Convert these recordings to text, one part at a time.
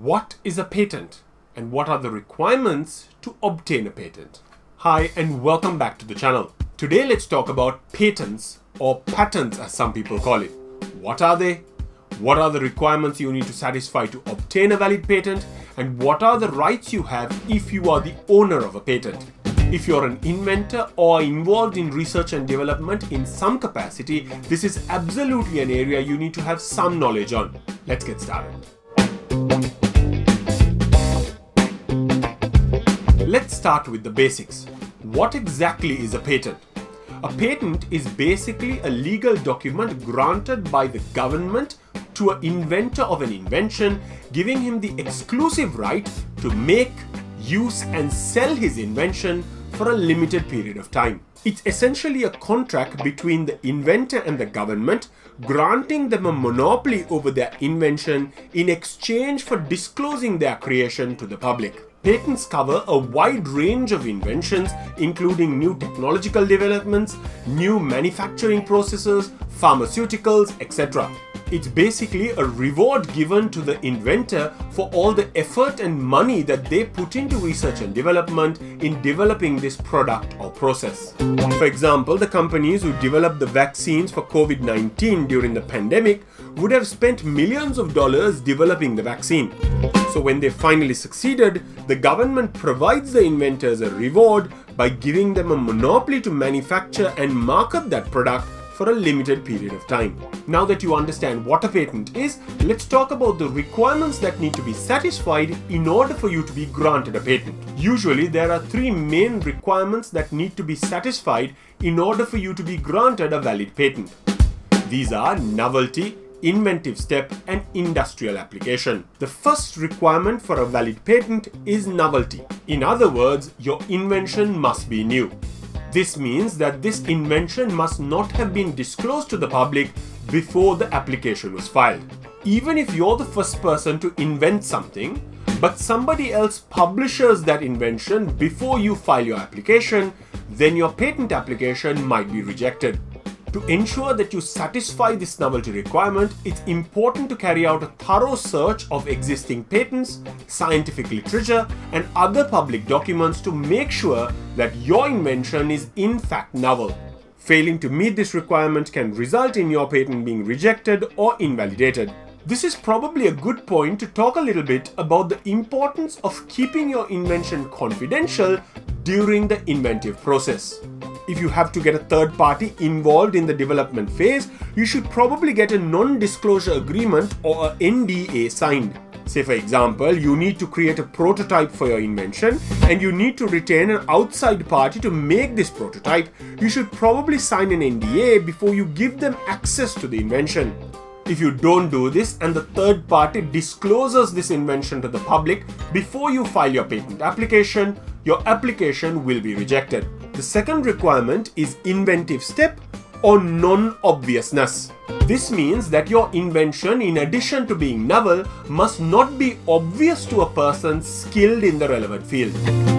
What is a patent and what are the requirements to obtain a patent? Hi and welcome back to the channel. Today let's talk about patents or patents as some people call it. What are they? What are the requirements you need to satisfy to obtain a valid patent? And what are the rights you have if you are the owner of a patent? If you're an inventor or involved in research and development in some capacity, this is absolutely an area you need to have some knowledge on. Let's get started. Start with the basics. What exactly is a patent? A patent is basically a legal document granted by the government to an inventor of an invention, giving him the exclusive right to make, use, and sell his invention for a limited period of time. It's essentially a contract between the inventor and the government, granting them a monopoly over their invention in exchange for disclosing their creation to the public. Patents cover a wide range of inventions, including new technological developments, new manufacturing processes, pharmaceuticals, etc. It's basically a reward given to the inventor for all the effort and money that they put into research and development in developing this product or process. For example, the companies who developed the vaccines for COVID 19 during the pandemic would have spent millions of dollars developing the vaccine. So, when they finally succeeded, the government provides the inventors a reward by giving them a monopoly to manufacture and market that product for a limited period of time. Now that you understand what a patent is, let's talk about the requirements that need to be satisfied in order for you to be granted a patent. Usually, there are three main requirements that need to be satisfied in order for you to be granted a valid patent. These are novelty, inventive step, and industrial application. The first requirement for a valid patent is novelty. In other words, your invention must be new. This means that this invention must not have been disclosed to the public before the application was filed. Even if you're the first person to invent something, but somebody else publishes that invention before you file your application, then your patent application might be rejected. To ensure that you satisfy this novelty requirement, it's important to carry out a thorough search of existing patents, scientific literature, and other public documents to make sure that your invention is in fact novel. Failing to meet this requirement can result in your patent being rejected or invalidated. This is probably a good point to talk a little bit about the importance of keeping your invention confidential during the inventive process if you have to get a third party involved in the development phase, you should probably get a non disclosure agreement or a NDA signed. Say, for example, you need to create a prototype for your invention and you need to retain an outside party to make this prototype. You should probably sign an NDA before you give them access to the invention. If you don't do this and the third party discloses this invention to the public before you file your patent application, your application will be rejected. The second requirement is inventive step or non-obviousness. This means that your invention, in addition to being novel, must not be obvious to a person skilled in the relevant field.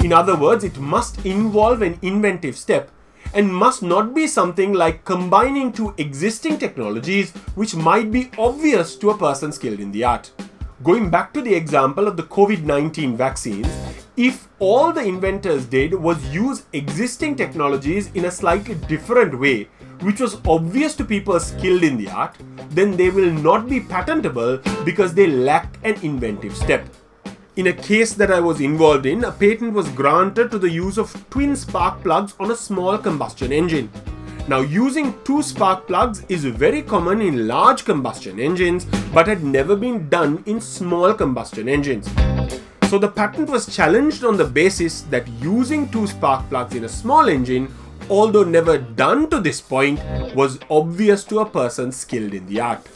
In other words, it must involve an inventive step and must not be something like combining two existing technologies which might be obvious to a person skilled in the art. Going back to the example of the COVID 19 vaccines, if all the inventors did was use existing technologies in a slightly different way, which was obvious to people skilled in the art, then they will not be patentable because they lack an inventive step. In a case that I was involved in, a patent was granted to the use of twin spark plugs on a small combustion engine. Now, using two spark plugs is very common in large combustion engines but had never been done in small combustion engines. So the patent was challenged on the basis that using two spark plugs in a small engine, although never done to this point, was obvious to a person skilled in the art.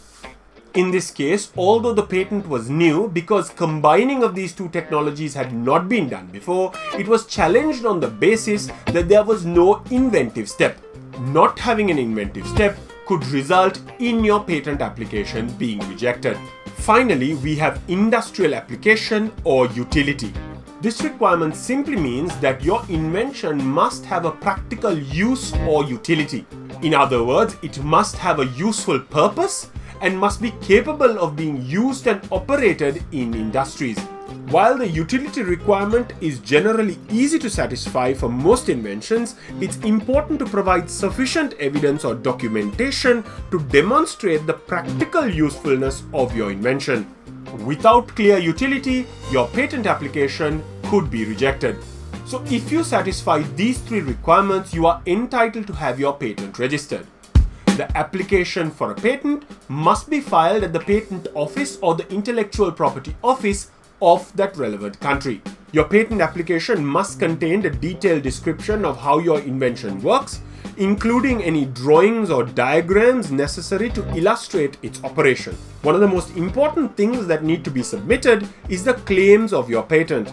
In this case, although the patent was new because combining of these two technologies had not been done before, it was challenged on the basis that there was no inventive step. Not having an inventive step could result in your patent application being rejected. Finally, we have industrial application or utility. This requirement simply means that your invention must have a practical use or utility. In other words, it must have a useful purpose and must be capable of being used and operated in industries. While the utility requirement is generally easy to satisfy for most inventions, it's important to provide sufficient evidence or documentation to demonstrate the practical usefulness of your invention. Without clear utility, your patent application could be rejected. So if you satisfy these three requirements, you are entitled to have your patent registered. The application for a patent must be filed at the Patent Office or the Intellectual Property Office of that relevant country. Your patent application must contain a detailed description of how your invention works, including any drawings or diagrams necessary to illustrate its operation. One of the most important things that need to be submitted is the claims of your patent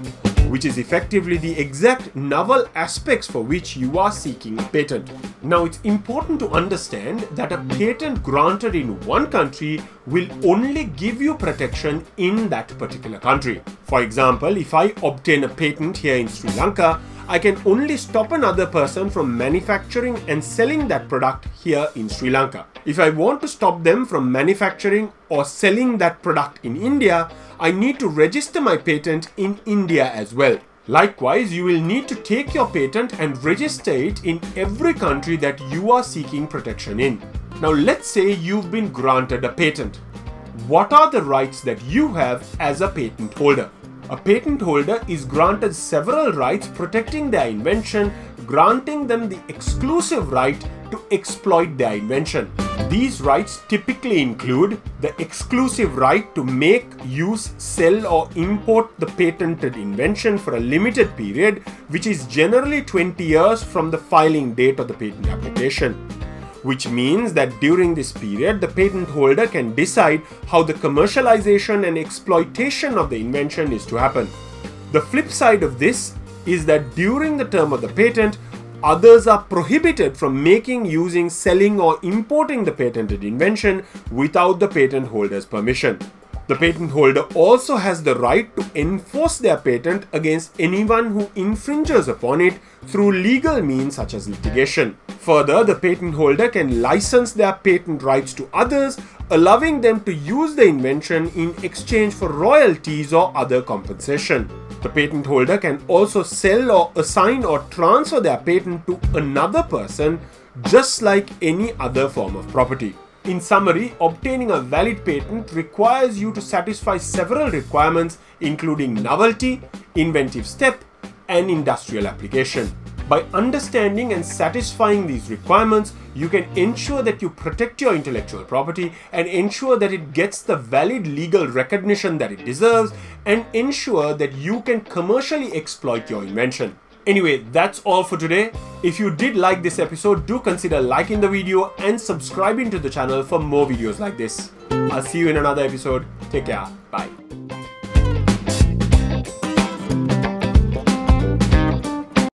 which is effectively the exact novel aspects for which you are seeking a patent. Now, it's important to understand that a patent granted in one country will only give you protection in that particular country. For example, if I obtain a patent here in Sri Lanka, I can only stop another person from manufacturing and selling that product here in Sri Lanka. If I want to stop them from manufacturing or selling that product in India, I need to register my patent in India as well. Likewise, you will need to take your patent and register it in every country that you are seeking protection in. Now, let's say you've been granted a patent. What are the rights that you have as a patent holder? A patent holder is granted several rights protecting their invention, granting them the exclusive right to exploit their invention. These rights typically include the exclusive right to make, use, sell, or import the patented invention for a limited period, which is generally 20 years from the filing date of the patent application. Which means that during this period, the patent holder can decide how the commercialization and exploitation of the invention is to happen. The flip side of this is that during the term of the patent, Others are prohibited from making, using, selling, or importing the patented invention without the patent holder's permission. The patent holder also has the right to enforce their patent against anyone who infringes upon it through legal means such as litigation. Further, the patent holder can license their patent rights to others, allowing them to use the invention in exchange for royalties or other compensation. The patent holder can also sell or assign or transfer their patent to another person just like any other form of property. In summary, obtaining a valid patent requires you to satisfy several requirements including novelty, inventive step, and industrial application. By understanding and satisfying these requirements, you can ensure that you protect your intellectual property and ensure that it gets the valid legal recognition that it deserves and ensure that you can commercially exploit your invention. Anyway, that's all for today. If you did like this episode, do consider liking the video and subscribing to the channel for more videos like this. I'll see you in another episode. Take care. Bye.